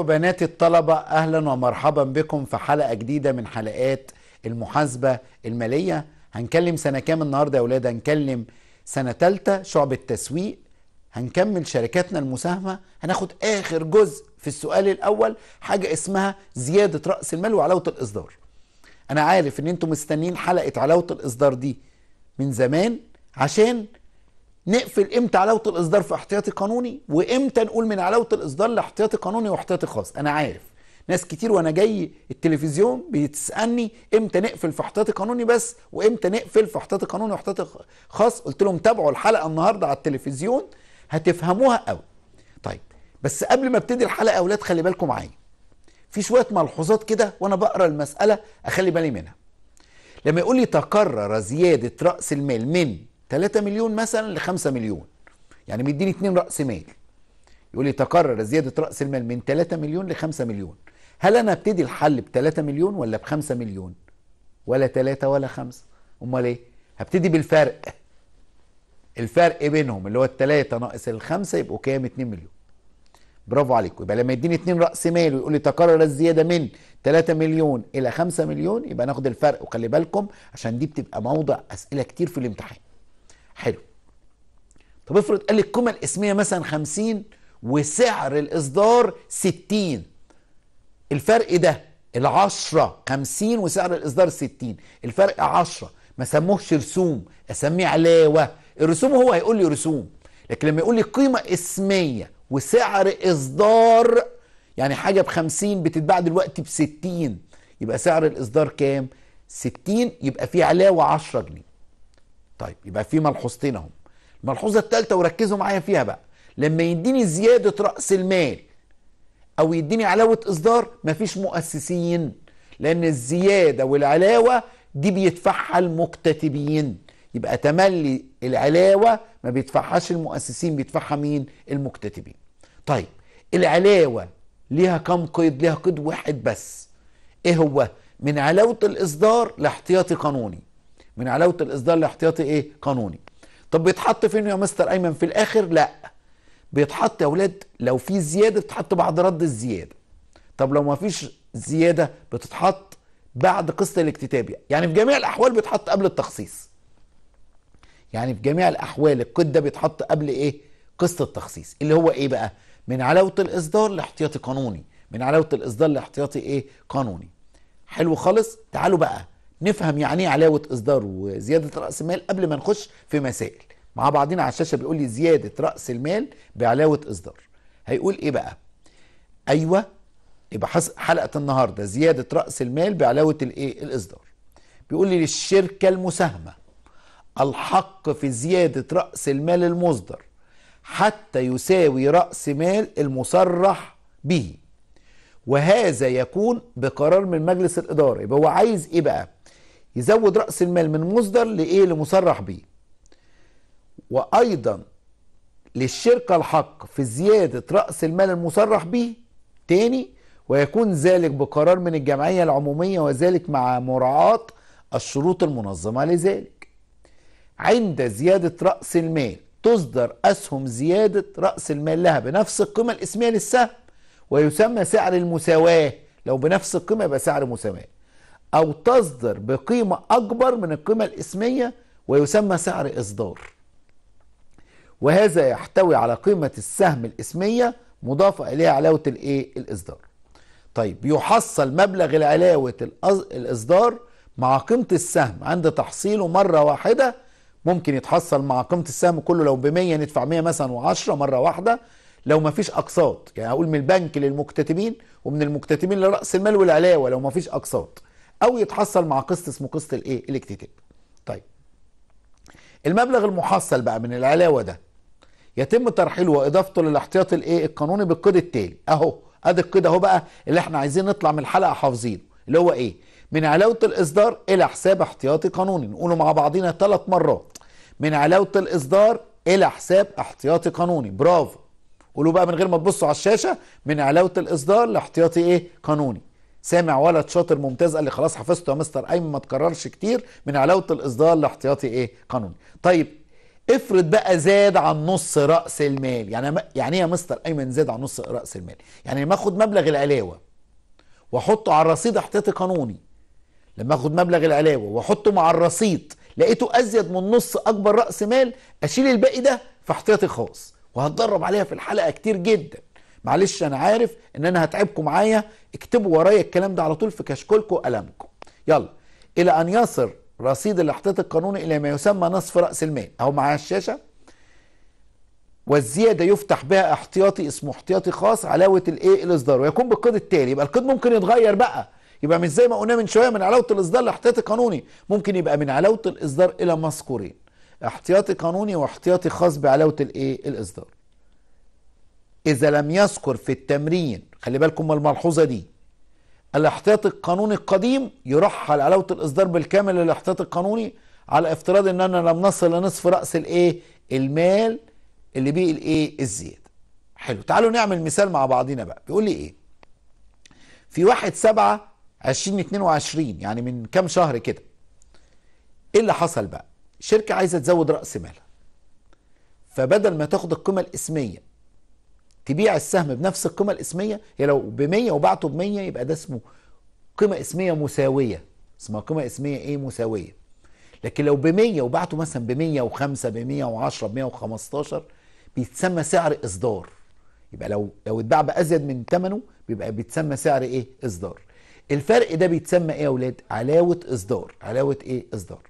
وبنات الطلبة أهلا ومرحبا بكم في حلقة جديدة من حلقات المحاسبة المالية. هنكلم سنة كام النهاردة يا أولاد؟ هنكلم سنة تالتة شعب التسويق. هنكمل شركاتنا المساهمة. هناخد آخر جزء في السؤال الأول حاجة اسمها زيادة رأس المال وعلاوة الإصدار. أنا عارف إن أنتم مستنيين حلقة علاوة الإصدار دي من زمان عشان نقفل إمتى علاوه الاصدار في احتياطي قانوني؟ وامتى نقول من علاوه الاصدار لاحتياطي قانوني واحتياطي خاص؟ أنا عارف. ناس كتير وأنا جاي التلفزيون بتسألني إمتى نقفل في احتياطي قانوني بس وامتى نقفل في احتياطي قانوني واحتياطي خاص؟ قلت لهم تابعوا الحلقة النهارده على التلفزيون هتفهموها قوي. طيب بس قبل ما ابتدي الحلقة يا أولاد خلي بالكم معايا. في شوية ملحوظات كده وأنا بقرأ المسألة أخلي بالي منها. لما يقول لي تكرر زيادة رأس المال من 3 مليون مثلا ل 5 مليون. يعني بيديني 2 رأس مال. يقول لي تكرر زيادة رأس المال من 3 مليون ل 5 مليون. هل أنا أبتدي الحل ب 3 مليون ولا ب 5 مليون؟ ولا 3 ولا 5 أمال إيه؟ هبتدي بالفرق. الفرق بينهم اللي هو الثلاثة ناقص الخمسة يبقوا كام؟ 2 مليون. برافو عليكم. يبقى لما يديني 2 رأس مال ويقول لي تكرر الزيادة من 3 مليون إلى 5 مليون يبقى ناخد الفرق. وخلي بالكم عشان دي بتبقى موضع أسئلة كتير في الامتحان. حلو. طب افرض قال لي القيمه الإسمية مثلا 50 وسعر الإصدار 60 الفرق ده العشرة 50 وسعر الإصدار 60 الفرق 10 ما سموهش رسوم أسميه علاوة. الرسوم هو هيقول لي رسوم. لكن لما يقول لي قيمة إسمية وسعر إصدار يعني حاجة ب 50 بتتباع دلوقتي ب 60 يبقى سعر الإصدار كام؟ 60 يبقى في علاوة 10 جنيه. طيب يبقى في ملحوظتين اهم الملحوظة الثالثه وركزوا معايا فيها بقى لما يديني زيادة رأس المال أو يديني علاوة إصدار مفيش مؤسسين لأن الزيادة والعلاوة دي بيدفعها المكتتبين. يبقى تملي العلاوة ما بيدفعهاش المؤسسين بيدفعها مين؟ المكتتبين. طيب العلاوة ليها كم قيد؟ ليها قيد واحد بس. إيه هو؟ من علاوة الإصدار لاحتياطي قانوني. من علاوة الإصدار لاحتياطي إيه؟ قانوني. طب بيتحط فين يا مستر أيمن؟ في الآخر لا. بيتحط يا أولاد لو في زيادة بتتحط بعد رد الزيادة. طب لو ما فيش زيادة بتتحط بعد قسط الاكتتابي يعني. في جميع الأحوال بيتحط قبل التخصيص. يعني في جميع الأحوال القيد ده بيتحط قبل إيه؟ قسط التخصيص. اللي هو إيه بقى؟ من علاوة الإصدار لاحتياطي قانوني. من علاوة الإصدار لاحتياطي إيه؟ قانوني. حلو خالص؟ تعالوا بقى. نفهم يعني إيه علاوة إصدار وزيادة رأس المال قبل ما نخش في مسائل. مع بعضنا على الشاشة بيقول لي زيادة رأس المال بعلاوة إصدار. هيقول إيه بقى؟ أيوه يبقى حلقة النهارده زيادة رأس المال بعلاوة الايه الإصدار. بيقول لي للشركة المساهمة الحق في زيادة رأس المال المصدر حتى يساوي رأس مال المصرح به. وهذا يكون بقرار من مجلس الإدارة. يبقى هو عايز إيه بقى؟ يزود رأس المال من مصدر لإيه؟ لمصرح به وأيضا للشركة الحق في زيادة رأس المال المصرح به تاني ويكون ذلك بقرار من الجمعية العمومية وذلك مع مراعاة الشروط المنظمة لذلك. عند زيادة رأس المال تصدر أسهم زيادة رأس المال لها بنفس القيمة الإسمية للسهم ويسمى سعر المساواة. لو بنفس القيمة يبقى سعر مساواة. أو تصدر بقيمة أكبر من القيمة الإسمية ويسمى سعر إصدار. وهذا يحتوي على قيمة السهم الإسمية مضافه إليها علاوة الايه الإصدار. طيب يحصل مبلغ العلاوة الإصدار مع قيمة السهم عند تحصيله مرة واحدة. ممكن يتحصل مع قيمة السهم كله لو ب 100 ندفع 100 مثلا و10 مرة واحدة. لو ما فيش أقساط يعني أقول من البنك للمكتتبين ومن المكتتبين لرأس المال والعلاوة لو ما فيش أقساط. أو يتحصل مع قسط اسمه قسط الإيه؟ الاكتتاب. طيب. المبلغ المحصل بقى من العلاوة ده يتم ترحيله وإضافته للاحتياطي الإيه؟ القانوني بالقيد التالي. أهو. أدي القيد أهو بقى اللي إحنا عايزين نطلع من الحلقة حافظينه. اللي هو إيه؟ من علاوة الإصدار إلى حساب احتياطي قانوني. نقوله مع بعضينا ثلاث مرات. من علاوة الإصدار إلى حساب احتياطي قانوني. برافو. قولوا بقى من غير ما تبصوا على الشاشة. من علاوة الإصدار لاحتياطي إيه؟ قانوني. سامع ولد شاطر ممتاز قال لي خلاص حفظته يا مستر ايمن ما تكررش كتير من علاوة الإصدار لاحتياطي إيه؟ قانوني. طيب افرض بقى زاد عن نص رأس المال. يعني يعني إيه يا مستر؟ أيمن زاد عن نص رأس المال. يعني لما آخد مبلغ العلاوة وأحطه على الرصيد احتياطي قانوني لما آخد مبلغ العلاوة وأحطه مع الرصيد لقيته أزيد من نص أكبر رأس مال أشيل الباقي ده في احتياطي خاص. وهتدرب عليها في الحلقة كتير جدا. معلش أنا عارف ان أنا هتعبكم معايا اكتبوا ورايا الكلام ده على طول في كشكولكم وقلمكم. يلا. إلى أن يصل رصيد الاحتياط القانوني إلى ما يسمى نصف رأس المال. أهو معايا الشاشة. والزيادة يفتح بها احتياطي اسمه احتياطي خاص علاوة الايه الاصدار ويكون بالقيد التالي. يبقى القيد ممكن يتغير بقى. يبقى مش زي ما قلنا من شوية من علاوة الإصدار لإحتياطي قانوني. ممكن يبقى من علاوة الإصدار إلى مذكورين. احتياطي قانوني واحتياطي خاص بعلاوة الايه الاصدار إذا لم يذكر في التمرين خلي بالكم من الملحوظة دي الاحتياط القانوني القديم يرحل علاوة الإصدار بالكامل للاحتياط القانوني على افتراض ان أنا لم نصل لنصف رأس الإيه؟ المال اللي بيه الإيه؟ الزيادة. حلو. تعالوا نعمل مثال مع بعضينا بقى. بيقول لي إيه؟ في واحد سبعة عشرين اتنين وعشرين يعني من كام شهر كده. إيه اللي حصل بقى؟ شركة عايزة تزود رأس مالها. فبدل ما تاخد القيمة الإسمية تبيع السهم بنفس القيمة الاسمية هي لو ب 100 وبعته ب 100 يبقى ده اسمه قيمة اسمية مساوية. اسمها قيمة اسمية إيه؟ مساوية. لكن لو ب 100 وبعته مثلا ب 105 ب 110 ب 115 بيتسمى سعر إصدار. يبقى لو لو اتباع بأزيد من ثمنه بيبقى بيتسمى سعر إيه؟ إصدار. الفرق ده بيتسمى إيه يا أولاد علاوة إصدار. علاوة إيه؟ إصدار.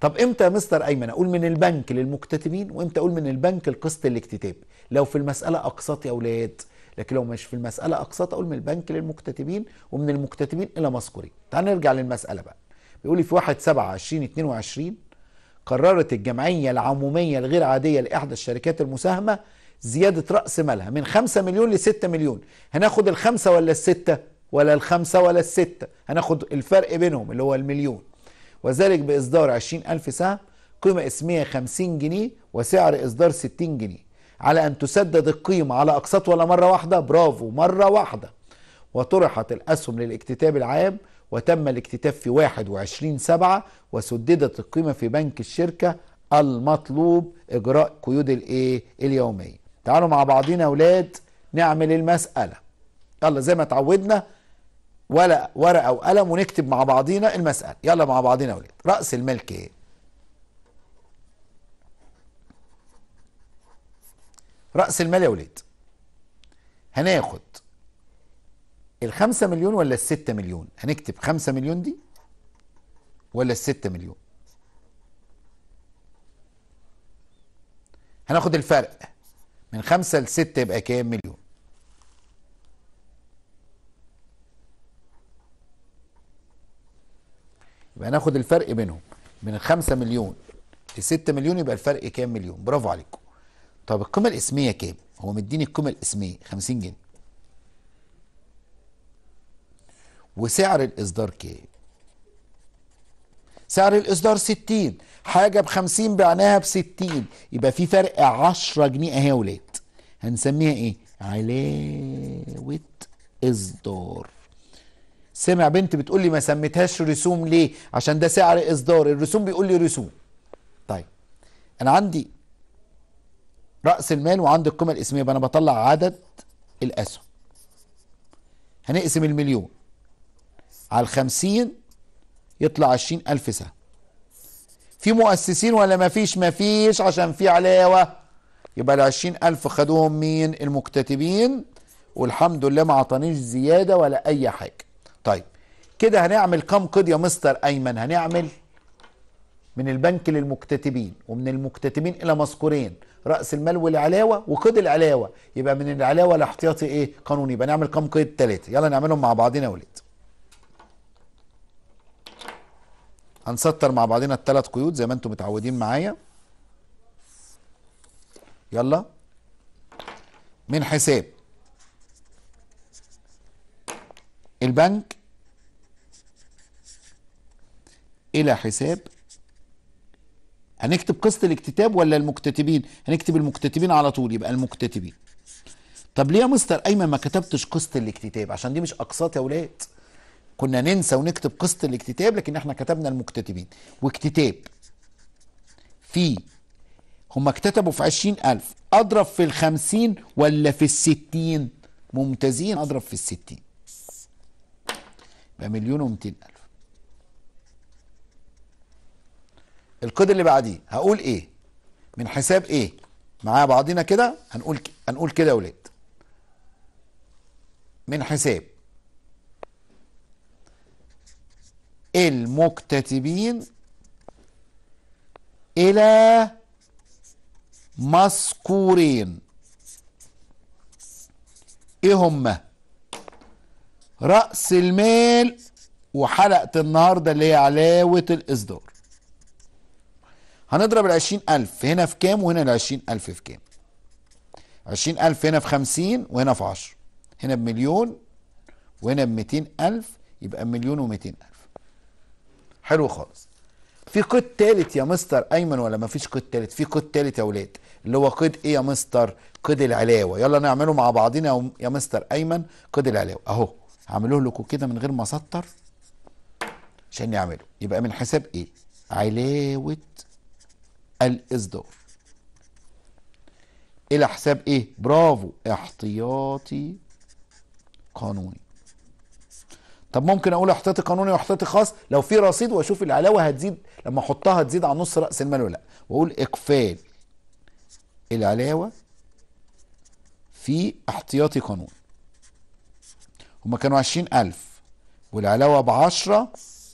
طب إمتى يا مستر ايمن أقول من البنك للمكتتبين وامتى أقول من البنك القسط الاكتتاب؟ لو في المسألة أقساط يا أولاد. لكن لو مش في المسألة أقساط أقول من البنك للمكتتبين ومن المكتتبين إلى مذكورين تعال نرجع للمسألة بقى. بيقول لي في 1 7 20 22 قررت الجمعية العمومية الغير عادية لإحدى الشركات المساهمة زيادة رأس مالها من 5 مليون ل 6 مليون. هناخد الخمسة ولا الستة؟ ولا الخمسة ولا الستة. هناخد الفرق بينهم اللي هو المليون. وذلك بإصدار 20000 سهم قيمة اسمية 50 جنيه وسعر إصدار 60 جنيه. على أن تسدد القيمة على اقساط ولا مرة واحدة برافو مرة واحدة. وطرحت الأسهم للاكتتاب العام وتم الاكتتاب في 21 سبعة وسددت القيمة في بنك الشركة المطلوب إجراء قيود الإيه؟ اليومية. تعالوا مع بعضينا أولاد نعمل المسألة. يلا زي ما اتعودنا ورقة ورقة وقلم ونكتب مع بعضينا المسألة. يلا مع بعضينا يا أولاد رأس المال كام؟ رأس المال يا أولاد هناخد الخمسة مليون ولا الستة مليون؟ هنكتب خمسة مليون دي ولا الستة مليون؟ هناخد الفرق. من خمسة لستة يبقى كام مليون؟ يبقى هناخد الفرق بينهم من الخمسة مليون لستة مليون يبقى الفرق كام مليون؟ برافو عليكم. طب القيمة الإسمية كام؟ هو مديني القيمة الإسمية 50 جنيه. وسعر الإصدار كام؟ سعر الإصدار 60 حاجة ب 50 بعناها ب 60 يبقى في فرق 10 جنيه أهي يا ولاد. هنسميها إيه؟ علاوة إصدار. سمع بنت بتقول لي ما سميتهاش رسوم ليه؟ عشان ده سعر إصدار. الرسوم بيقول لي رسوم. طيب أنا عندي رأس المال وعندي القيمة الإسمية يبقى أنا بطلع عدد الأسهم. هنقسم المليون. على الخمسين يطلع عشرين ألف سهم. في مؤسسين ولا ما فيش؟ ما فيش عشان في علاوة. يبقى العشرين ألف خدوهم مين؟ المكتتبين. والحمد لله ما عطانيش زيادة ولا أي حاجة. طيب كده هنعمل كم يا مستر أيمن؟ هنعمل من البنك للمكتتبين ومن المكتتبين إلى مذكورين رأس المال والعلاوة وقيد العلاوة. يبقى من العلاوة لاحتياطي إيه؟ قانوني. يبقى نعمل كم قيد ثلاثة يلا نعملهم مع بعضنا يا ولاد هنسطر مع بعضنا الثلاث قيود زي ما أنتم متعودين معايا. يلا. من حساب. البنك إلى حساب. هنكتب قسط الاكتتاب ولا المكتتبين؟ هنكتب المكتتبين على طول يبقى المكتتبين. طب ليه يا مستر أيمن ما كتبتش قسط الاكتتاب؟ عشان دي مش اقساط يا ولاد كنا ننسى ونكتب قسط الاكتتاب لكن إحنا كتبنا المكتتبين. واكتتاب. في. هم اكتتبوا في عشرين ألف. أضرب في الخمسين ولا في الستين؟ ممتازين أضرب في الستين. يبقى مليون ومتين ألف. القيد اللي بعديه. هقول إيه؟ من حساب إيه؟ معايا بعضينا كده هنقول هنقول كده يا ولاد. من حساب المكتتبين إلى مذكورين. إيه هما رأس المال وحلقة النهاردة اللي هي علاوة الإصدار. هنضرب العشرين ألف هنا في كام وهنا العشرين ألف في كام؟ عشرين ألف هنا في خمسين وهنا في عشر هنا بمليون وهنا بميتين ألف يبقى مليون وميتين ألف. حلو خالص. في قيد تالت يا مستر أيمن ولا ما فيش قيد تالت؟ في قيد تالت يا ولاد اللي هو قيد إيه يا مستر؟ قيد العلاوة. يلا نعمله مع بعضنا يا مستر أيمن قيد العلاوة. أهو هعمله لكم كده من غير ما أسطر عشان نعمله يبقى من حساب إيه؟ علاوة الاصدار. إلى حساب إيه؟ برافو احتياطي قانوني. طب ممكن أقول احتياطي قانوني واحتياطي خاص؟ لو في رصيد وأشوف العلاوة هتزيد لما أحطها هتزيد عن نص رأس المال ولا لأ. وأقول إقفال. العلاوة في احتياطي قانوني. هما كانوا عشرين ألف والعلاوة بعشرة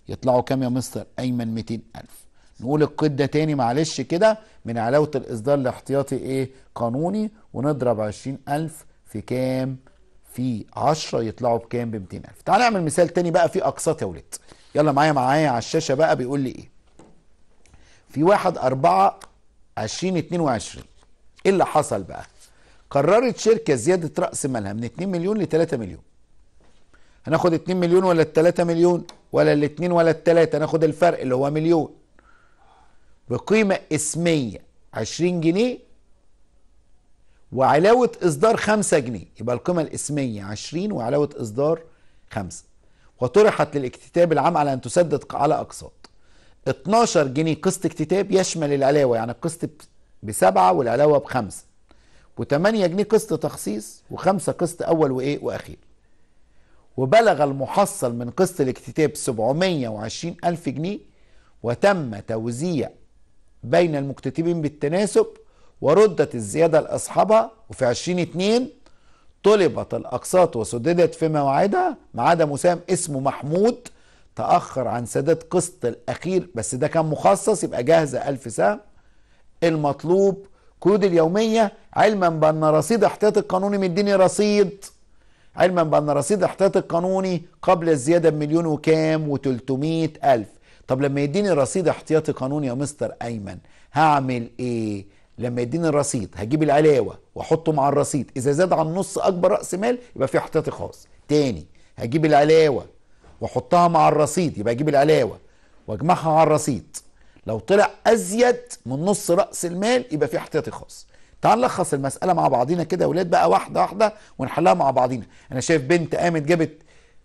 يطلعوا كام يا مستر؟ أيمن ميتين ألف. نقول القيد ده تاني معلش كده من علاوة الإصدار الاحتياطي إيه؟ قانوني ونضرب عشرين ألف في كام؟ في عشرة يطلعوا بكام؟ ب ألف. تعال نعمل مثال تاني بقى في أقساط يا ولاد يلا معايا معايا على الشاشة بقى بيقول لي إيه؟ في واحد أربعة عشرين اتنين وعشرين. إيه اللي حصل بقى؟ قررت شركة زيادة رأس مالها من 2 مليون ل 3 مليون. هناخد 2 مليون ولا ال 3 مليون؟ ولا ال 2 ولا ال 3 ناخد الفرق اللي هو مليون. بقيمة اسمية 20 جنيه وعلاوة إصدار 5 جنيه. يبقى القيمة الاسمية 20 وعلاوة إصدار 5 وطرحت للاكتتاب العام على أن تسدد على أقساط. 12 جنيه قسط اكتتاب يشمل العلاوة يعني القسط بسبعة والعلاوة بخمسة. و8 جنيه قسط تخصيص وخمسة قسط أول وإيه وأخير. وبلغ المحصل من قسط الاكتتاب 720 ألف جنيه وتم توزيع بين المكتتبين بالتناسب وردت الزيادة لأصحابها وفي 2002 طلبت الأقساط وسددت في مواعيدها ما عدا مساهم اسمه محمود تأخر عن سداد قسط الأخير بس ده كان مخصص يبقى جاهزة ألف سهم. المطلوب قيود اليومية علما بأن رصيد احتياطي القانوني مديني رصيد. علما بأن رصيد احتياطي القانوني قبل الزيادة بمليون وكام و300 ألف. طب لما يديني رصيد احتياطي قانوني يا مستر أيمن هعمل إيه؟ لما يديني الرصيد هجيب العلاوة وأحطه مع الرصيد إذا زاد عن نص أكبر رأس مال يبقى في احتياطي خاص. تاني هجيب العلاوة وأحطها مع الرصيد يبقى أجيب العلاوة وأجمعها على الرصيد. لو طلع أزيد من نص رأس المال يبقى في احتياطي خاص. تعال نلخص المسألة مع بعضينا كده يا أولاد بقى واحدة واحدة ونحلها مع بعضينا. أنا شايف بنت قامت جابت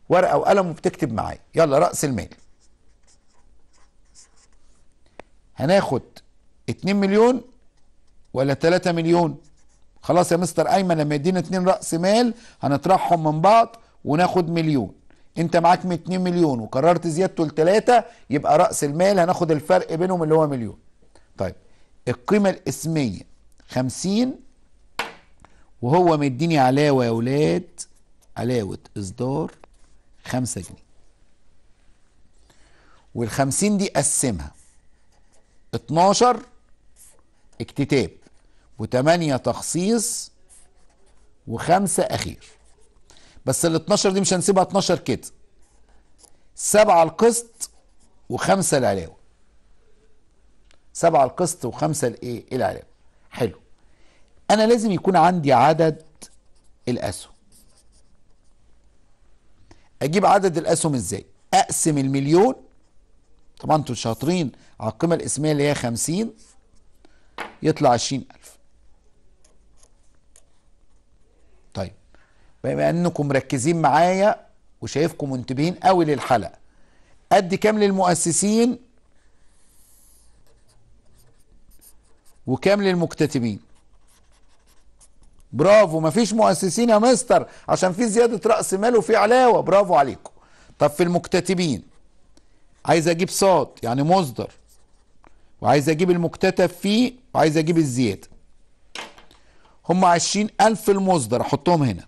ورقة وقلم وبتكتب معايا. يلا رأس المال. هناخد 2 مليون ولا 3 مليون؟ خلاص يا مستر أيمن لما يدينا 2 رأس مال هنطرحهم من بعض وناخد مليون. أنت معاك 2 مليون وقررت زيادته لثلاثة يبقى رأس المال هناخد الفرق بينهم اللي هو مليون. طيب القيمة الإسمية 50 وهو مديني علاوة يا ولاد علاوة إصدار 5 جنيه. وال50 دي قسمها. 12 اكتتاب و8 تخصيص وخمسة أخير. بس ال 12 دي مش هنسيبها 12 كده. سبعة القسط وخمسة العلاوة. سبعة القسط وخمسة الايه العلاوة. حلو. أنا لازم يكون عندي عدد الأسهم. أجيب عدد الأسهم إزاي؟ أقسم المليون طبعا أنتوا شاطرين. على القيمة الإسمية اللي هي خمسين يطلع عشرين ألف. طيب بما أنكم مركزين معايا وشايفكم منتبهين قوي للحلقة أدي كام للمؤسسين؟ وكام للمكتتبين؟ برافو مفيش مؤسسين يا مستر عشان في زيادة رأس مال وفي علاوة. برافو عليكم. طب في المكتتبين عايز أجيب صاد يعني مصدر. وعايز أجيب المكتتب فيه وعايز أجيب الزيادة هم عشرين ألف المصدر احطهم هنا.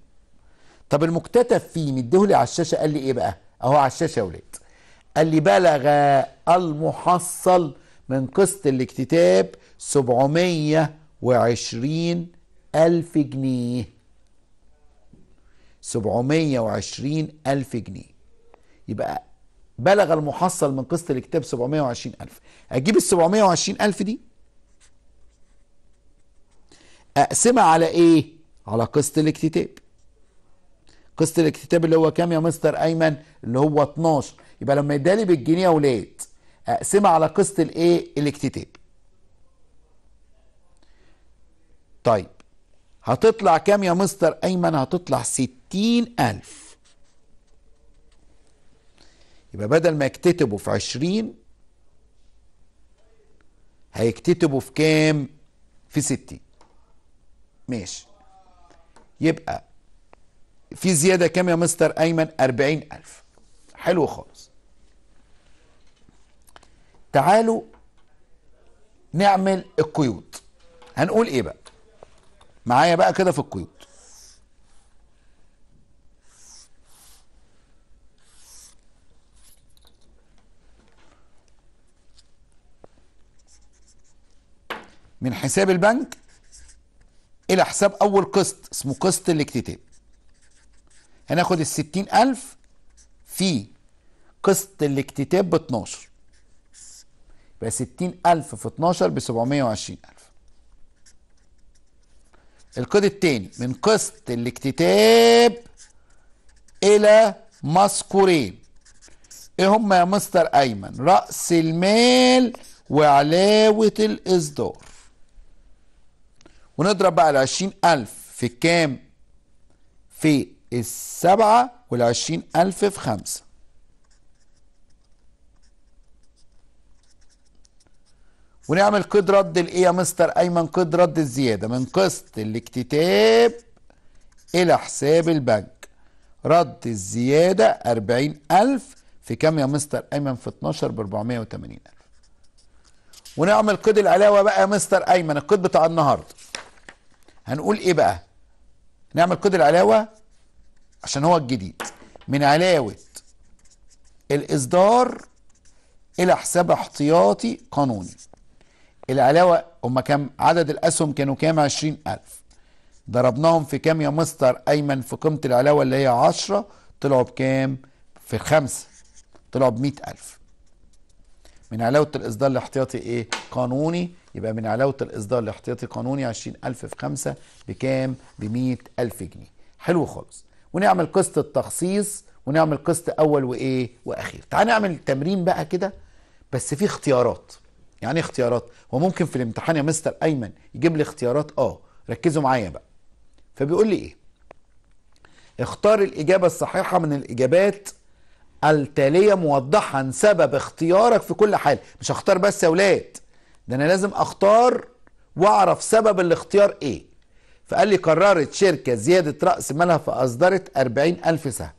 طب المكتتب فيه مديهولي على الشاشة قال لي إيه بقى؟ أهو على الشاشة يا ولاد. قال لي بلغ المحصل من قسط الاكتتاب سبعمية وعشرين ألف جنيه. سبعمية وعشرين ألف جنيه. يبقى بلغ المحصل من قسط سبعمية وعشرين ألف أجيب السبعمية وعشرين ألف دي أقسمها على إيه؟ على قسط الاكتتاب قسط الاكتتاب اللي هو كام يا مستر أيمن؟ اللي هو 12 يبقى لما يدالي بالجنيه يا ولاد أقسمها على قسط الإيه؟ الاكتتاب طيب هتطلع كام يا مستر أيمن؟ هتطلع ستين ألف يبقى بدل ما يكتتبوا في عشرين هيكتتبوا في كام؟ في ستين. ماشي. يبقى في زيادة كام يا مستر أيمن؟ أربعين ألف. حلو خالص. تعالوا نعمل القيود. هنقول إيه بقى؟ معايا بقى كده في القيود. من حساب البنك إلى حساب أول قسط اسمه قسط الاكتتاب. هناخد الستين ألف في قسط الاكتتاب ب 12 يبقى ستين ألف في 12 ب 720 ألف. القيد التاني من قسط الاكتتاب إلى مذكورين. إيه هم يا مستر أيمن؟ رأس المال وعلاوة الإصدار. ونضرب بقى العشرين ألف في كام؟ في السبعة والعشرين ألف في خمسة. ونعمل قيد رد الايه يا مستر أيمن قيد رد الزيادة من قسط الاكتتاب إلى حساب البنك. رد أربعين ألف في كام يا مستر أيمن؟ في 12 ب 480 ألف. ونعمل قيد العلاوة بقى يا مستر أيمن القيد بتاع النهاردة. هنقول إيه بقى؟ نعمل قيد العلاوة عشان هو الجديد. من علاوة الإصدار إلى حساب احتياطي قانوني. العلاوة هم كام عدد الأسهم كانوا كام؟ 20000 ضربناهم في كام يا مستر أيمن في قيمة العلاوة اللي هي 10 طلعوا بكام؟ في خمسة. طلعوا ب 100000 من علاوة الإصدار الاحتياطي إيه؟ قانوني. يبقى من علاوة الإصدار الاحتياطي قانوني 20000 في خمسة بكام؟ ب 100000 جنيه حلو خالص ونعمل قسط التخصيص ونعمل قسط أول وإيه؟ وأخير تعال نعمل تمرين بقى كده بس فيه اختيارات يعني إيه اختيارات؟ هو ممكن في الامتحان يا مستر أيمن يجيب لي اختيارات آه ركزوا معايا بقى فبيقول لي إيه؟ اختار الإجابة الصحيحة من الإجابات التالية موضحا سبب اختيارك في كل حال مش هختار بس يا ولاد ده أنا لازم أختار وأعرف سبب الاختيار إيه. فقال لي قررت شركة زيادة رأس مالها فأصدرت أربعين ألف سهم.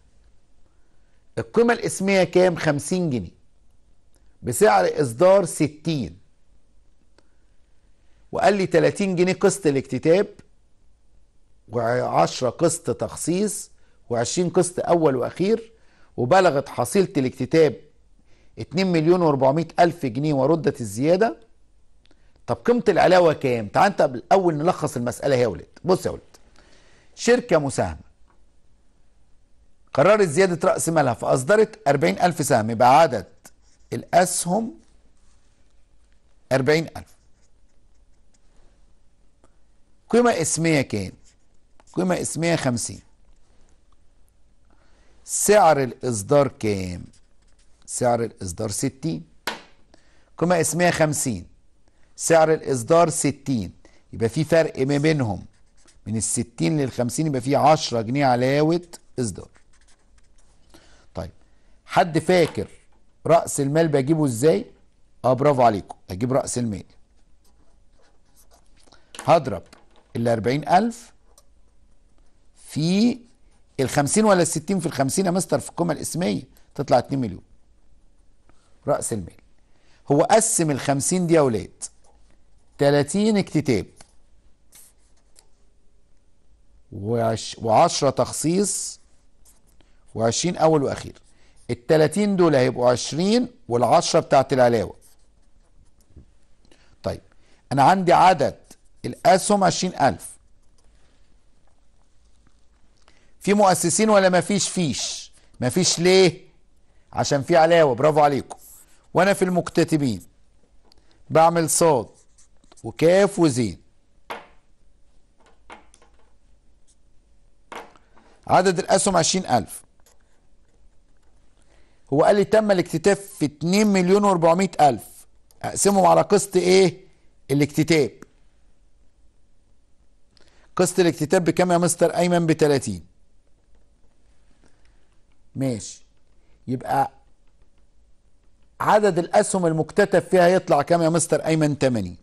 القيمة الإسمية كام؟ خمسين جنيه. بسعر إصدار ستين. وقال لي تلاتين جنيه قسط الاكتتاب وعشرة قسط تخصيص وعشرين قسط أول وأخير وبلغت حصيلة الاكتتاب اتنين مليون واربعمائة ألف جنيه وردت الزيادة. طب قيمة العلاوة كام؟ تعال انت الأول نلخص المسألة يا ولد بص يا ولد شركة مساهمة. قررت زيادة رأس مالها فأصدرت 40000 سهم. يبقى عدد الأسهم 40000 قيمة اسمية كام؟ قيمة اسمية 50 سعر الإصدار كام؟ سعر الإصدار 60 قيمة اسمية 50 سعر الإصدار 60 يبقى في فرق ما بينهم. من ال 60 لل 50 يبقى في 10 جنيه علاوة إصدار. طيب حد فاكر رأس المال بجيبه إزاي؟ آه برافو عليكم. أجيب رأس المال. هضرب ال 40000 في ال 50 ولا ال 60 في ال 50 يا مستر؟ في القيمه الإسمية تطلع 2 مليون. رأس المال. هو قسم ال 50 دي يا أولاد 30 اكتتاب. و10 تخصيص و20 أول وأخير. ال 30 دول هيبقوا 20 وال10 بتاعت العلاوة. طيب أنا عندي عدد الاسهم 20000 في مؤسسين ولا ما فيش فيش؟ ما فيش ليه؟ عشان في علاوة. برافو عليكم. وأنا في المكتتبين. بعمل صاد وكاف وزين. عدد الأسهم 20000 هو قال لي تم الاكتتاب في 2 مليون و400 ألف. أقسمهم على قسط إيه؟ الاكتتاب. قسط الاكتتاب بكام يا مستر؟ أيمن ب 30 ماشي. يبقى عدد الأسهم المكتتب فيها يطلع كام يا مستر؟ أيمن 80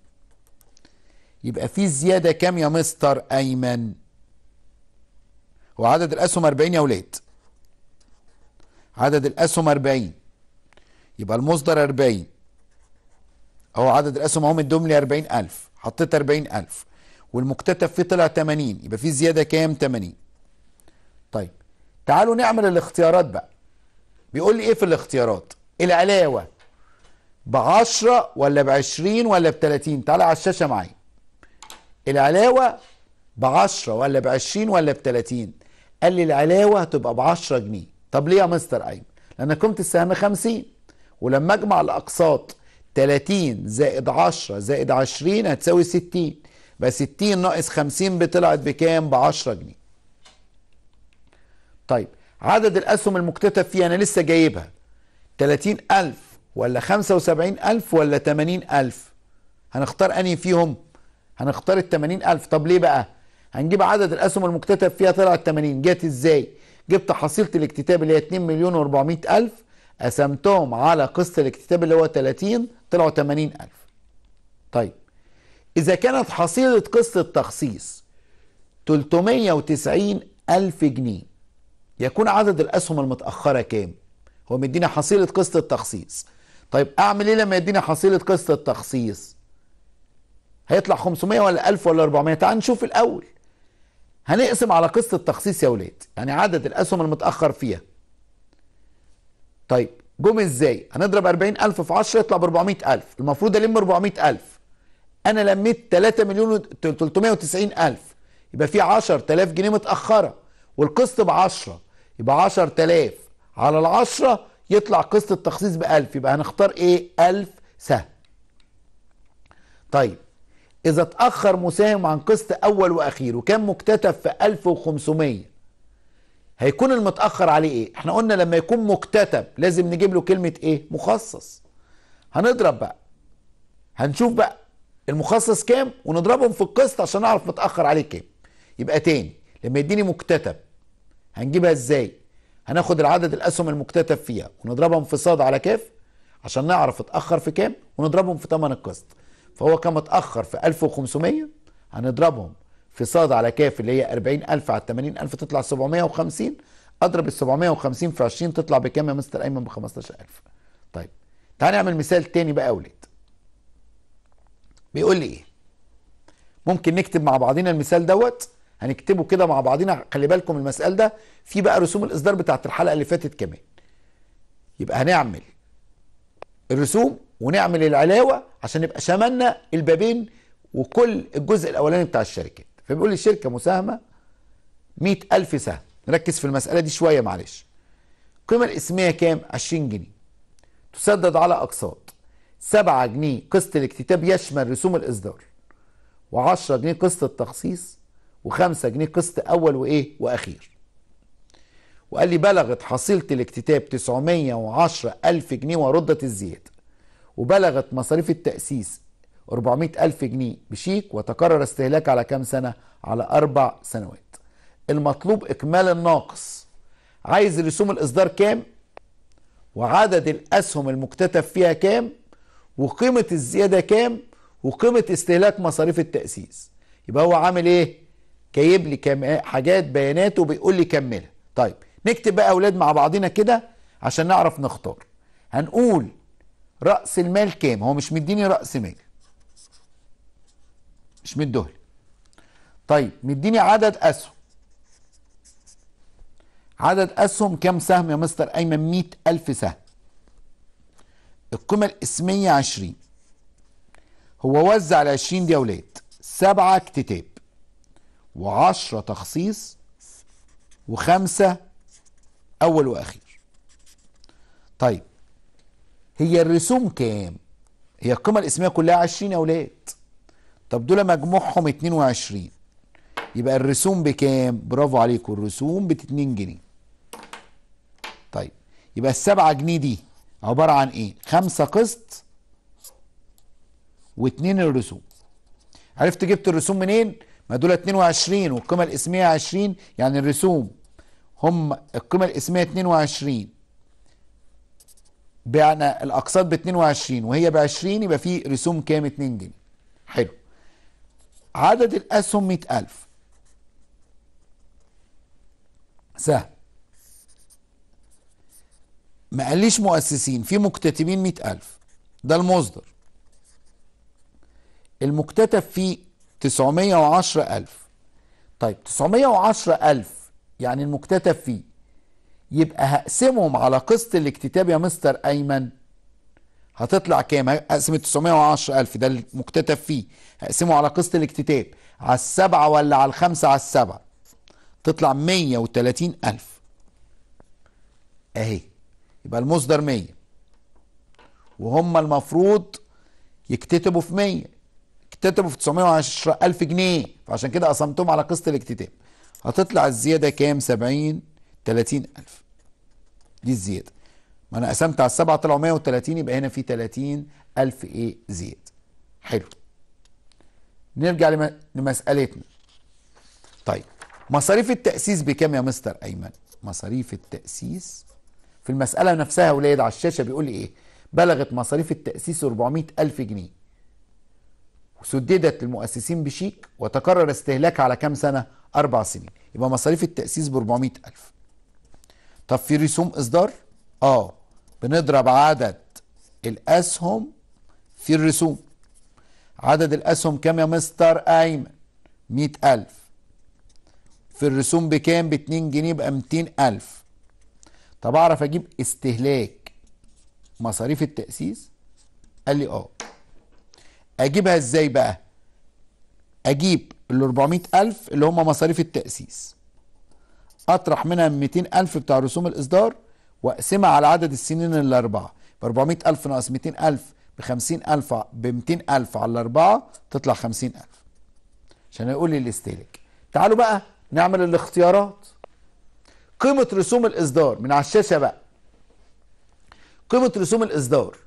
يبقى في زيادة كام يا مستر أيمن؟ هو عدد الأسهم 40 يا ولاد. عدد الأسهم 40 يبقى المصدر 40 أهو عدد الأسهم أهو مدوم لي 40000 حطيت 40000 والمكتتب فيه طلع 80 يبقى في زيادة كام؟ 80 طيب تعالوا نعمل الاختيارات بقى. بيقول لي إيه في الاختيارات؟ العلاوة ب 10 ولا ب 20 ولا ب 30 تعالى على الشاشة معايا. العلاوة ب 10 ولا ب 20 ولا ب 30 قال لي العلاوة هتبقى ب 10 جنيه. طب ليه يا مستر أيمن؟ لأن قيمه السهم 50 ولما أجمع الأقساط 30 زائد 10 زائد 20 هتساوي 60 بقى 60 ناقص 50 بطلعت بكام؟ ب 10 جنيه. طيب عدد الأسهم المكتتب فيها أنا لسه جايبها. 30000 ولا 75000 ولا 80000 هنختار أنهي فيهم؟ هنختار ال 80000 طب ليه بقى؟ هنجيب عدد الأسهم المكتتب فيها طلعت 80 جت إزاي؟ جبت حصيلة الاكتتاب اللي هي 2 مليون و400 ألف. قسمتهم على قسط الاكتتاب اللي هو 30 طلعوا 80 ألف. طيب إذا كانت حصيلة قسط التخصيص 390 ألف جنيه يكون عدد الأسهم المتأخرة كام؟ هو مدينا حصيلة قسط التخصيص. طيب أعمل إيه لما يدينا حصيلة قسط التخصيص؟ هيطلع 500 ولا 1000 ولا 400 تعال نشوف الأول. هنقسم على قسط التخصيص يا ولاد. يعني عدد الأسهم المتأخر فيها. طيب جم إزاي؟ هنضرب 40000 في 10 يطلع ب 400000 المفروض ألم 400000 أنا لميت 3 مليون 390000 يبقى في 10000 جنيه متأخرة. والقسط ب 10 يبقى 10000 على ال 10 يطلع قسط التخصيص ب 1000 يبقى هنختار إيه؟ 1000 سهم. طيب إذا اتأخر مساهم عن قسط أول وأخير وكان مكتتب في 1500 هيكون المتأخر عليه إيه؟ إحنا قلنا لما يكون مكتتب لازم نجيب له كلمة إيه؟ مخصص. هنضرب بقى. هنشوف بقى المخصص كام ونضربهم في القسط عشان نعرف متأخر عليه كام. يبقى تاني لما يديني مكتتب هنجيبها إزاي؟ هناخد العدد الأسهم المكتتب فيها ونضربهم في صاد على كاف عشان نعرف اتأخر في كام ونضربهم في ثمن القسط. فهو كان متأخر في 1500 هنضربهم في صاد على كاف اللي هي 40000 على 80000 تطلع 750 أضرب ال 750 في 20 تطلع بكام يا مستر أيمن؟ ب 15000 طيب تعال نعمل مثال تاني بقى يا أولاد بيقول لي إيه؟ ممكن نكتب مع بعضنا المثال دوت؟ هنكتبه كده مع بعضنا خلي بالكم المسألة ده في بقى رسوم الإصدار بتاعت الحلقة اللي فاتت كمان. يبقى هنعمل الرسوم ونعمل العلاوة عشان نبقى شملنا البابين وكل الجزء الأولاني بتاع الشركات. فبيقول لي الشركة مساهمة 100000 سهم. نركز في المسألة دي شوية معلش. القيمه الاسمية كام؟ 20 جنيه. تسدد على أقساط. 7 جنيه قسط الاكتتاب يشمل رسوم الإصدار. و10 جنيه قسط التخصيص. و5 جنيه قسط أول وإيه؟ وأخير. وقال لي بلغت حصيلة الاكتتاب 910 ألف جنيه وردت الزيادة. وبلغت مصاريف التأسيس 400 ألف جنيه بشيك وتكرر استهلاك على كام سنة؟ على أربع سنوات المطلوب إكمال الناقص عايز رسوم الإصدار كام؟ وعدد الأسهم المكتتب فيها كام؟ وقيمة الزيادة كام؟ وقيمة استهلاك مصاريف التأسيس يبقى هو عامل إيه جايب لي كم... حاجات بيانات وبيقول لي كملها طيب نكتب بقى أولاد مع بعضنا كده عشان نعرف نختار هنقول رأس المال كام؟ هو مش مديني رأس مال. مش مديهولي طيب مديني عدد أسهم. عدد أسهم كام سهم يا مستر؟ ايمن 100 ألف سهم. القيمة الإسمية 20 هو وزع ال 20 دي يا ولاد. سبعة اكتتاب. وعشرة تخصيص. وخمسة أول وأخير. طيب هي الرسوم كام؟ هي القيمة الإسمية كلها 20 يا ولاد طب دول مجموعهم 22 يبقى الرسوم بكام؟ برافو عليكم الرسوم ب 2 جنيه طيب يبقى السبعة جنيه دي عبارة عن إيه؟ خمسة قسط واتنين الرسوم عرفت جبت الرسوم منين؟ ما دول 22 والقيمة الإسمية 20 يعني الرسوم هم القيمة الإسمية 22 بعنا الأقساط ب 22 وهي ب 20 يبقى في رسوم كام؟ 2 جنيه. حلو. عدد الأسهم 100000 سهل. ما قاليش مؤسسين في مكتتبين 100000 ده المصدر. المكتتب فيه 910000 طيب 910000 يعني المكتتب فيه يبقى هقسمهم على قسط الاكتتاب يا مستر أيمن. هتطلع كام؟ هقسم ال 910000 ده المكتتب فيه. هقسمه على قسط الاكتتاب على السبعة ولا على الخمسة؟ على السبعة. تطلع 130000 أهي يبقى المصدر 100 وهم المفروض يكتتبوا في 100 اكتتبوا في 910 ألف جنيه. فعشان كده قسمتهم على قسط الاكتتاب. هتطلع الزيادة كام؟ 70 30 ألف. دي الزيادة. ما أنا قسمت على السبعة طلعوا 130 يبقى هنا في 30 ألف إيه؟ زيادة. حلو. نرجع لم... لمسألتنا. طيب مصاريف التأسيس بكام يا مستر أيمن؟ مصاريف التأسيس؟ في المسألة نفسها ولاد على الشاشة بيقول لي إيه؟ بلغت مصاريف التأسيس 400 ألف جنيه. وسددت للمؤسسين بشيك وتكرر استهلاكها على كام سنة؟ أربع سنين. يبقى مصاريف التأسيس ب 400 ألف. طب في رسوم إصدار؟ آه بنضرب عدد الأسهم في الرسوم عدد الأسهم كام يا مستر أيمن؟ 100 ألف في الرسوم بكام؟ ب 2 جنيه يبقى 200 ألف طب أعرف أجيب استهلاك مصاريف التأسيس؟ قال لي آه أجيبها إزاي بقى أجيب ال 400 ألف اللي هم مصاريف التأسيس أطرح منها 200 ألف بتاع رسوم الإصدار وأقسمها على عدد السنين الأربعة. ب 400 ألف ناقص 200 ألف ب 50 ألف ب 200 ألف على الأربعة تطلع 50 ألف. عشان يقول لي الاستهلاك تعالوا بقى نعمل الاختيارات. قيمة رسوم الإصدار من على الشاشة بقى. قيمة رسوم الإصدار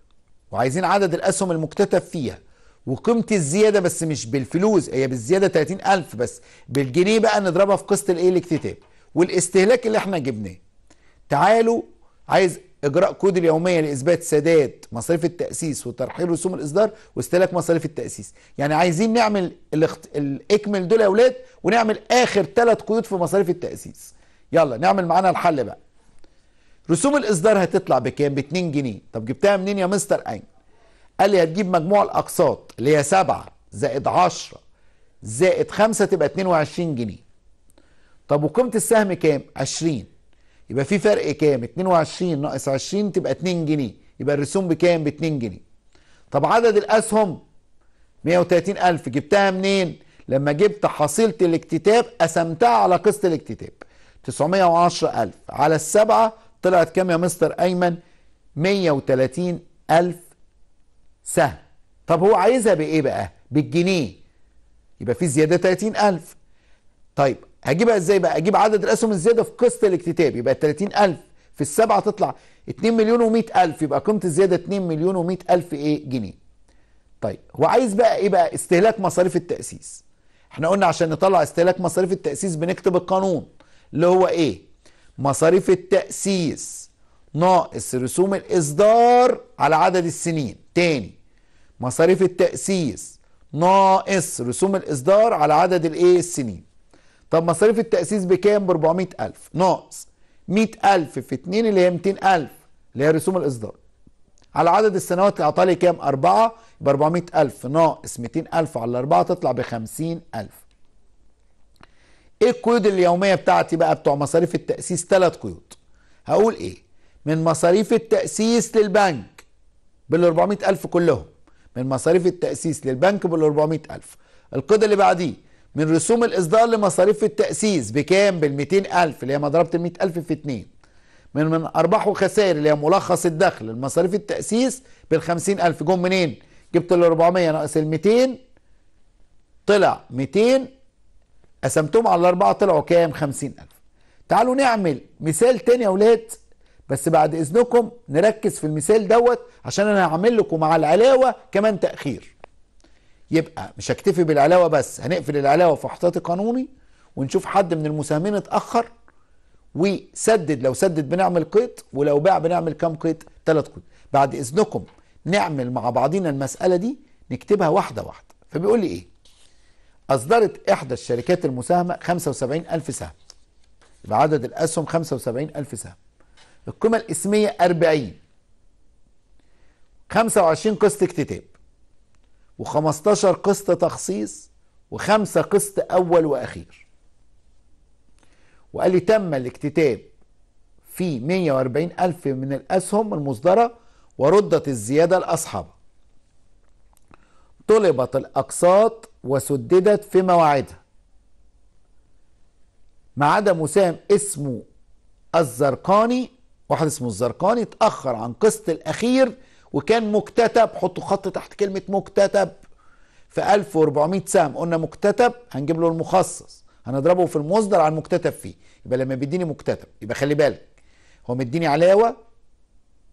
وعايزين عدد الأسهم المكتتب فيها وقيمة الزيادة بس مش بالفلوس هي بالزيادة 30000 بس. بالجنيه بقى نضربها في قسط الإيه؟ الاكتتاب. والاستهلاك اللي إحنا جبناه. تعالوا عايز إجراء كود اليومية لإثبات سداد مصاريف التأسيس وترحيل رسوم الإصدار واستهلاك مصاريف التأسيس. يعني عايزين نعمل الاخت... الإكمل دول يا أولاد ونعمل آخر ثلاث قيود في مصاريف التأسيس. يلا نعمل معانا الحل بقى. رسوم الإصدار هتطلع بكام؟ ب 2 جنيه. طب جبتها منين يا مستر اين قال لي هتجيب مجموع الأقساط اللي هي 7 زائد 10 زائد 5 تبقى 22 جنيه. طب وقيمة السهم كام؟ 20 يبقى في فرق كام؟ 22 ناقص 20 تبقى 2 جنيه. يبقى الرسوم بكام؟ ب 2 جنيه. طب عدد الأسهم؟ 130000 جبتها منين؟ لما جبت حصيلة الاكتتاب قسمتها على قسط الاكتتاب. 910000 على السبعة طلعت كام يا مستر أيمن؟ 130000 سهم. طب هو عايزها بإيه بقى؟ بالجنيه. يبقى في زيادة 30000 طيب هجيبها إزاي بقى؟ أجيب عدد الاسهم الزيادة في قسط الاكتتاب يبقى 30000 في السبعة تطلع 2 مليون و100 ألف يبقى قيمة الزيادة 2 مليون و100 ألف إيه؟ جنيه. طيب هو عايز بقى إيه بقى؟ استهلاك مصاريف التأسيس. إحنا قلنا عشان نطلع استهلاك مصاريف التأسيس بنكتب القانون اللي هو إيه؟ مصاريف التأسيس ناقص رسوم الإصدار على عدد السنين. تاني مصاريف التأسيس ناقص رسوم الإصدار على عدد الايه؟ السنين. طب مصاريف التأسيس بكام؟ ب 400000 ناقص. 100000 في 2 اللي هي 200000 اللي هي رسوم الإصدار. على عدد السنوات اعطالي كام؟ 4 يبقى 400000 ناقص. 200000 على 4 تطلع ب 50000 إيه القيود اليومية بتاعتي بقى بتوع مصاريف التأسيس؟ ثلاث قيود. هقول إيه؟ من مصاريف التأسيس للبنك بال 400000 كلهم. من مصاريف التأسيس للبنك بال 400000 القيد اللي بعديه من رسوم الإصدار لمصاريف التأسيس بكام؟ بال 200000 اللي هي ما ضربت ال 100000 في 2 من من أرباح وخسائر اللي هي ملخص الدخل لمصاريف التأسيس بال 50000 جم منين؟ جبت ال 400 ناقص ال 200 طلع 200 قسمتهم على الأربعة طلعوا كام؟ خمسين ألف. تعالوا نعمل مثال تاني يا أولاد بس بعد إذنكم نركز في المثال دوت عشان أنا هعمل لكم مع العلاوة كمان تأخير. يبقى مش هكتفي بالعلاوة بس هنقفل العلاوة في احتياطي قانوني ونشوف حد من المساهمين اتأخر وسدد لو سدد بنعمل قيد ولو باع بنعمل كام قيد؟ ثلاث قيد بعد إذنكم نعمل مع بعضينا المسألة دي نكتبها واحدة واحدة. فبيقول لي إيه؟ أصدرت إحدى الشركات المساهمة 75 ألف سهم. يبقى عدد الأسهم 75 ألف سهم. القيمة الإسمية 40 25 قسط اكتتاب. و15 قسط تخصيص وخمسة قسط أول وأخير. وقال لي تم الاكتتاب في 140 ألف من الأسهم المصدرة وردت الزيادة لأصحابها. طلبت الأقساط وسددت في مواعيدها. ما عدا مساهم اسمه الزرقاني واحد اسمه الزرقاني اتأخر عن قسط الأخير وكان مكتتب حطوا خط تحت كلمة مكتتب في 1400 سهم. قلنا مكتتب هنجيب له المخصص. هنضربه في المصدر على المكتتب فيه. يبقى لما بيديني مكتتب يبقى خلي بالك هو مديني علاوة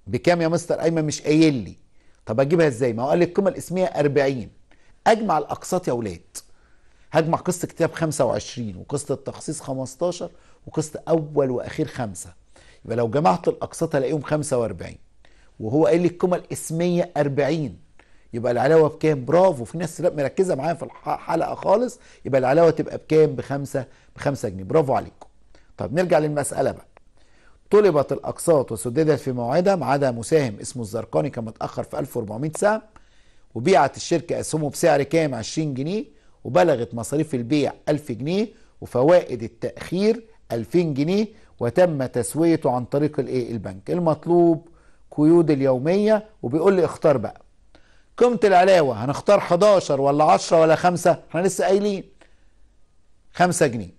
بكام يا مستر؟ ايمن مش قايل لي. طب أجيبها إزاي؟ ما هو قال لي القيمة الاسمية 40 أجمع الأقساط يا أولاد هجمع قسط كتاب 25 وقسط التخصيص 15 وقسط أول وأخير خمسة. يبقى لو جمعت الأقساط الاقيهم 45 وهو قايل لي القيمه الإسمية 40 يبقى العلاوة بكام؟ برافو في ناس مركزة معايا في الحلقة خالص. يبقى العلاوة تبقى بكام؟ بخمسة بخمسة جنيه. برافو عليكم. طب نرجع للمسألة بقى. طلبت الأقساط وسددت في موعدها ما عدا مساهم اسمه الزرقاني كان متأخر في 1400 سهم وبيعت الشركة أسهمه بسعر كام؟ 20 جنيه. وبلغت مصاريف البيع 1000 جنيه. وفوائد التأخير 2000 جنيه. وتم تسويته عن طريق الايه البنك. المطلوب قيود اليومية وبيقول لي اختار بقى. قيمة العلاوة هنختار 11 ولا 10 ولا 5 إحنا لسه قايلين. 5 جنيه.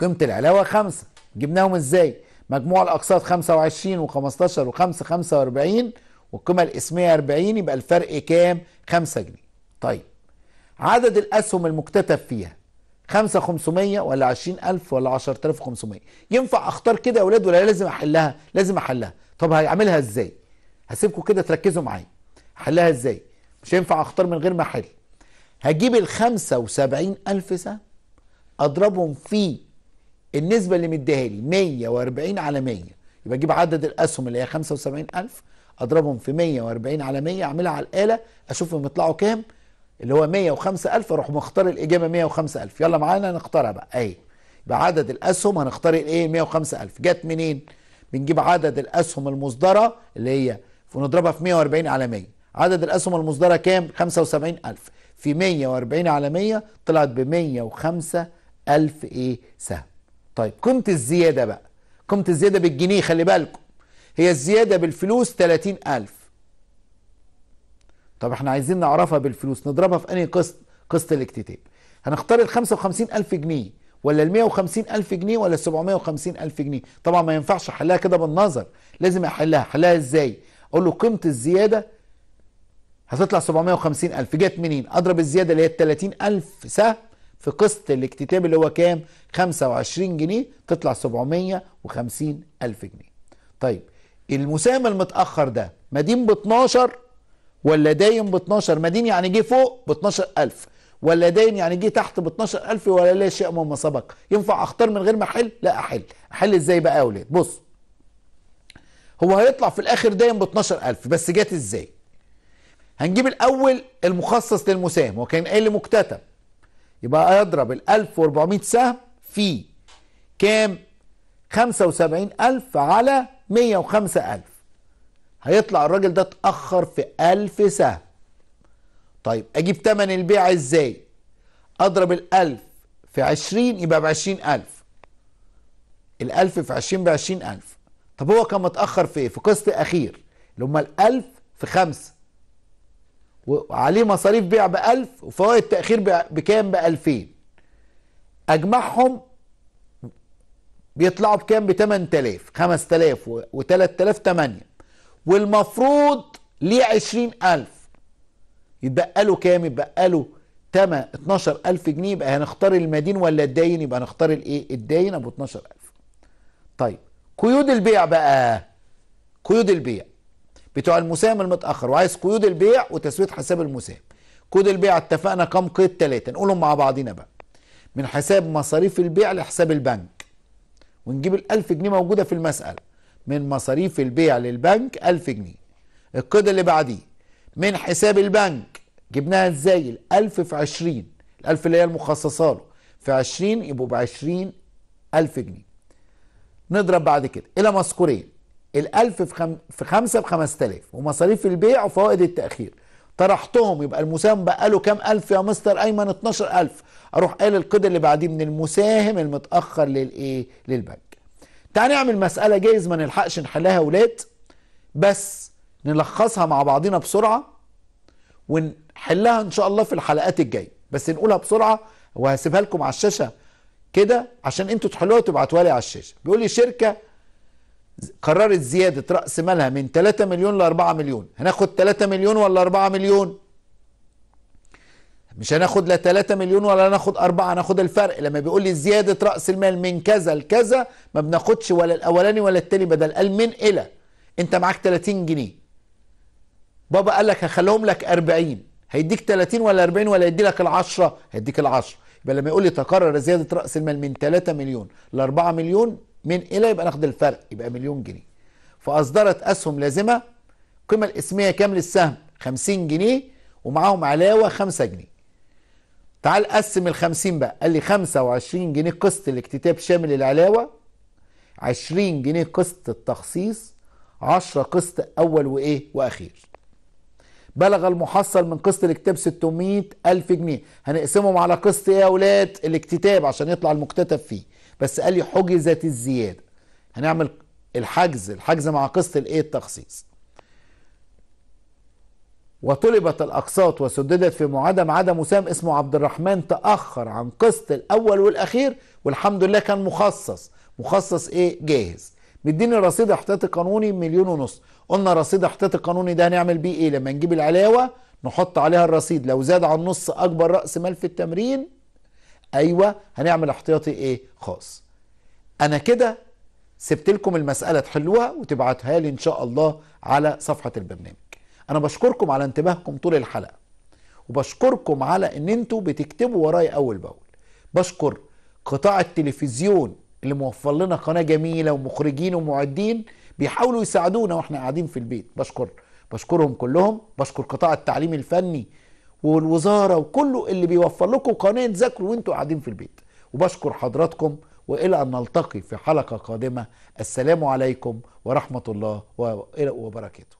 قيمة العلاوة 5 جبناهم إزاي؟ مجموع الأقساط 25 و15 و5 45 والقيمة الإسمية 40 يبقى الفرق كام؟ 5 جنيه. طيب عدد الأسهم المكتتب فيها 5 500 ولا 20000 ولا 10500 ينفع أختار كده يا أولاد ولا لازم أحلها؟ لازم أحلها. طب هعملها إزاي؟ هسيبكم كده تركزوا معايا. احلها إزاي؟ مش ينفع اختار من غير ما احل. هجيب ال 75000 سهم اضربهم في النسبة اللي مديها لي 140 على 100 يبقى أجيب عدد الأسهم اللي هي 75000 اضربهم في 140 على 100 اعملها على الآلة اشوفهم يطلعوا كام؟ اللي هو 105000 أروح مختار الإجابة 105000 يلا معانا نختارها بقى. أهي. يبقى عدد الأسهم هنختار الإيه؟ 105000 جت منين؟ بنجيب عدد الأسهم المصدرة اللي هي ونضربها في 140 على 100 عدد الأسهم المصدرة كام؟ 75000 في 140 على 100 طلعت ب 105000 إيه؟ سهم. طيب قيمة الزيادة بقى. قيمة الزيادة بالجنيه خلي بالكم. هي الزيادة بالفلوس 30000 طب إحنا عايزين نعرفها بالفلوس. نضربها في أنهي قسط؟ قسط الاكتتاب. هنختار ال 55000 جنيه. ولا ال 150000 جنيه ولا ال 750000 جنيه. طبعا ما ينفعش أحلها كده بالنظر لازم أحلها. أحلها إزاي؟ أقول له قيمة الزيادة هتطلع 750000 جت منين؟ أضرب الزيادة اللي هي ال 30000 سهم في قسط الاكتتاب اللي هو كام؟ 25 جنيه تطلع 750000 جنيه. طيب المساهم المتأخر ده مدين ب 12 ولا داين ب 12 مدين يعني جه فوق ب 12000 ولا داين يعني جه تحت ب 12000 ولا لا شيء مما سبق؟ ينفع أختار من غير ما أحل؟ لا أحل. أحل إزاي بقى يا أولاد بص هو هيطلع في الآخر داين ب 12000 بس جت إزاي؟ هنجيب الأول المخصص للمساهم وكان قايل لي مكتتب. يبقى يضرب ال 1400 سهم في كام؟ 75000 على 105000 هيطلع الراجل ده اتأخر في 1000 سهم. طيب أجيب تمن البيع إزاي؟ أضرب الألف في 20 يبقى ب 20000 الألف في 20 ب 20000 طب هو كان متأخر في إيه؟ في قسط أخير اللي هم الألف في خمسة. وعليه مصاريف بيع ب 1000 وفوائد تأخير بكام؟ ب 2000 أجمعهم بيطلعوا بكام؟ ب 8000 5000 و 3000 8 والمفروض ليه 20000 يتبقى له كام؟ يتبقى له تمن 12000 جنيه. يبقى هنختار المدين ولا الداين؟ يبقى نختار الايه؟ الداين ابو 12000 طيب قيود البيع بقى. قيود البيع. بتوع المساهم المتأخر. وعايز قيود البيع وتسوية حساب المساهم. قيود البيع اتفقنا كام؟ قيد ثلاثة نقولهم مع بعضينا بقى. من حساب مصاريف البيع لحساب البنك. ونجيب ال 1000 جنيه موجودة في المسألة. من مصاريف البيع للبنك 1000 جنيه. القيد اللي بعديه. من حساب البنك. جبناها إزاي؟ الألف في عشرين. الألف اللي هي المخصصة له. في عشرين يبقوا بعشرين ألف جنيه. نضرب بعد كده. إلى مذكورين. الألف في, خم... في خمسة بخمس تلاف ومصاريف البيع وفوائد التأخير. طرحتهم. يبقى المساهم بقى له كام ألف يا مستر؟ أيمن 12000 أروح قايل القيد اللي بعديه من المساهم المتأخر للإيه للبنك. تعال نعمل مسألة جايز ما نلحقش نحلها يا ولاد. بس نلخصها مع بعضنا بسرعة ونحلها إن شاء الله في الحلقات الجاية. بس نقولها بسرعة وهسيبها لكم على الشاشة كده عشان أنتوا تحلوها وتبعتوها لي على الشاشة. بيقول لي شركة قررت زيادة رأس مالها من 3 مليون ل 4 مليون. هناخد 3 مليون ولا 4 مليون؟ مش هناخد لا 3 مليون ولا ناخد 4 هناخد الفرق. لما بيقول لي زيادة رأس المال من كذا لكذا ما بناخدش ولا الأولاني ولا التاني بدل قال من إلى. أنت معاك 30 جنيه. بابا قال لك هخليهم لك 40 هيديك 30 ولا 40 ولا يدي لك ال10 هيديك ال10 يبقى لما يقول لي تقرر زيادة رأس المال من 3 مليون ل 4 مليون من إلى يبقى ناخد الفرق يبقى مليون جنيه. فأصدرت أسهم لازمة القيمه الإسمية كام للسهم 50 جنيه ومعاهم علاوة 5 جنيه. تعال قسم ال 50 بقى. قال لي 25 جنيه قسط الاكتتاب شامل العلاوة 20 جنيه قسط التخصيص 10 قسط أول وإيه وأخير. بلغ المحصل من قسط الاكتتاب 600 ألف جنيه. هنقسمهم على قسط إيه يا أولاد الاكتتاب عشان يطلع المكتتب فيه. بس قال لي حجزت الزيادة. هنعمل الحجز الحجز مع قسط الإيه؟ التخصيص. وطلبت الأقساط وسددت في معادة ما عدا مساهم اسمه عبد الرحمن تأخر عن قسط الأول والأخير والحمد لله كان مخصص. مخصص إيه؟ جاهز. مديني رصيد احتياطي قانوني مليون ونص. قلنا رصيد احتياطي قانوني ده هنعمل بيه إيه؟ لما نجيب العلاوة نحط عليها الرصيد. لو زاد عن نص أكبر رأس مال في التمرين أيوه هنعمل احتياطي إيه؟ خاص. أنا كده سبت لكم المسألة تحلوها وتبعتها لي إن شاء الله على صفحة البرنامج. أنا بشكركم على انتباهكم طول الحلقة. وبشكركم على إن أنتوا بتكتبوا ورايا أول بأول. بشكر قطاع التلفزيون اللي موفر لنا قناة جميلة ومخرجين ومعدين بيحاولوا يساعدونا وإحنا قاعدين في البيت. بشكر بشكرهم كلهم. بشكر قطاع التعليم الفني والوزارة وكله اللي بيوفر لكم قناة تذاكروا وانتوا قاعدين في البيت. وبشكر حضراتكم وإلى أن نلتقي في حلقة قادمة. السلام عليكم ورحمة الله وبركاته.